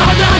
Sonic